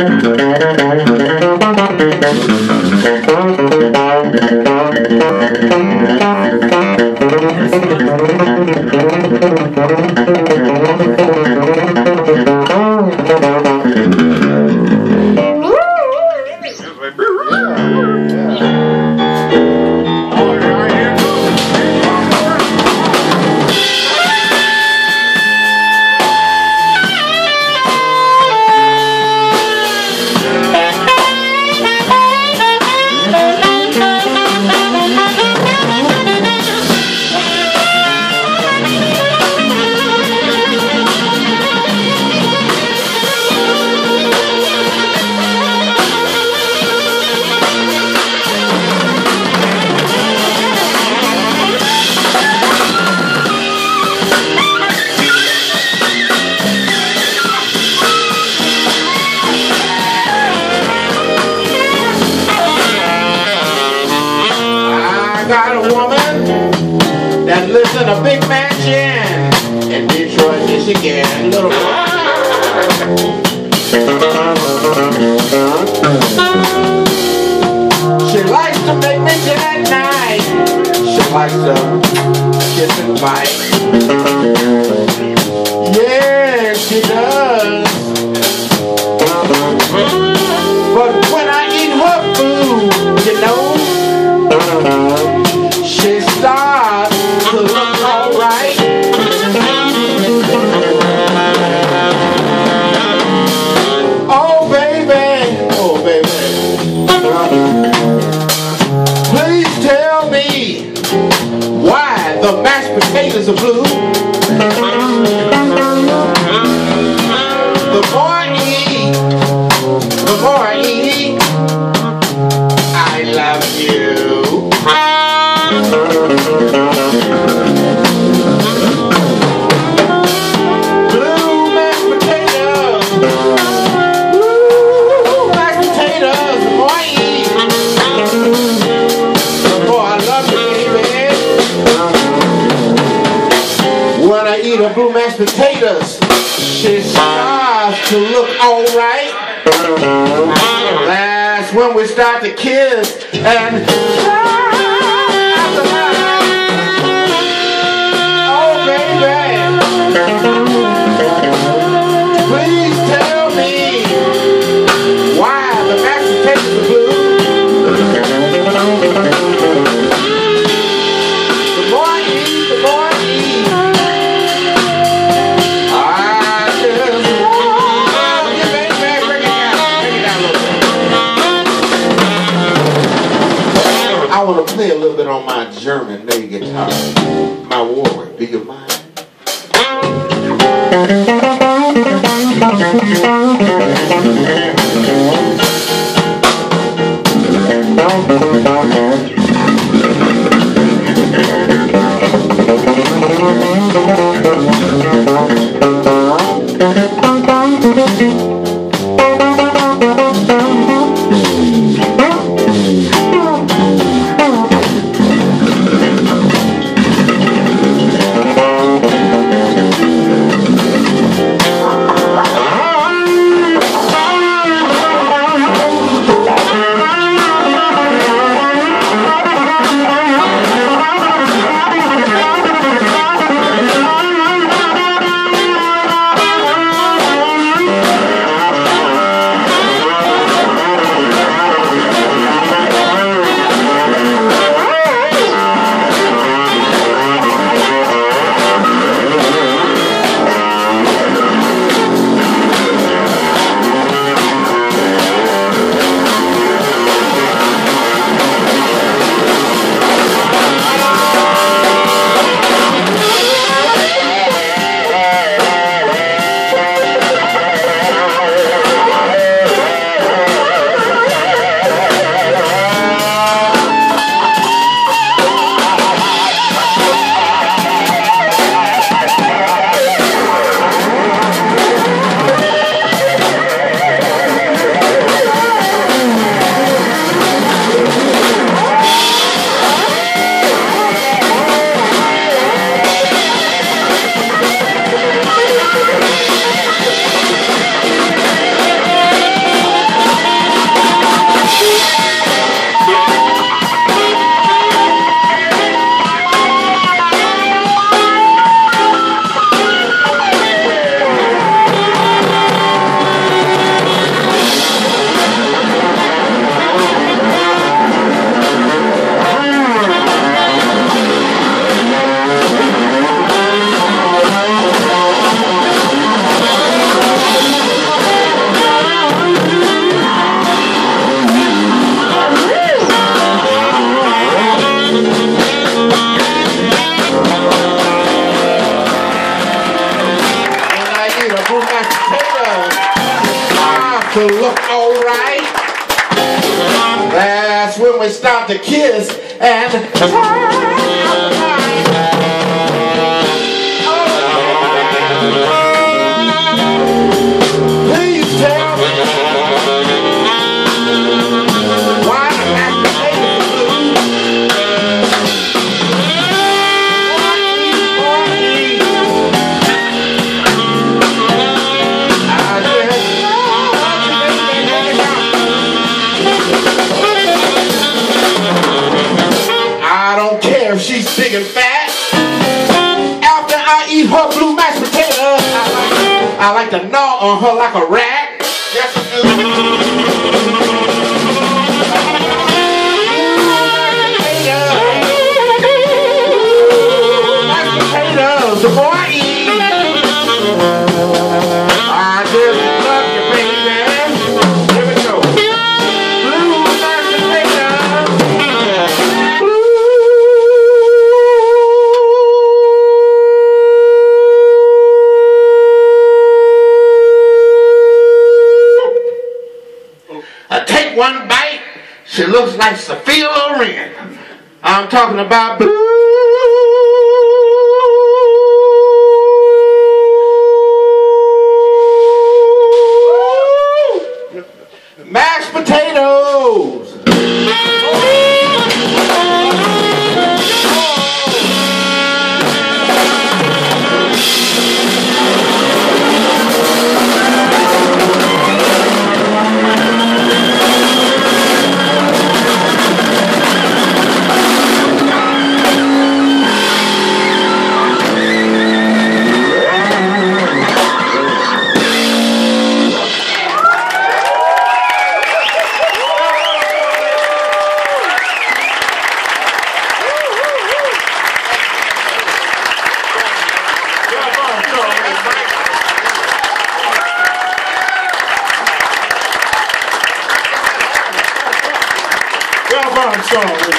I Detroit, Michigan. Little She likes to make me at night. She likes to kiss and bite. Yeah, she does. But when potatoes are blue. Potatoes, she starts to look alright. That's when we start to kiss and Oh baby. Please tell me why the mashed potatoes I want to play a little bit on my German made guitar, my Warwick. Do you mind? Start to kiss and Please if she's big and fat. After I eat her blue mashed potatoes, I like, I like to gnaw on her like a rat. Yes. Mashed potatoes, the more she looks like Sophia Loren. I'm talking about 笑，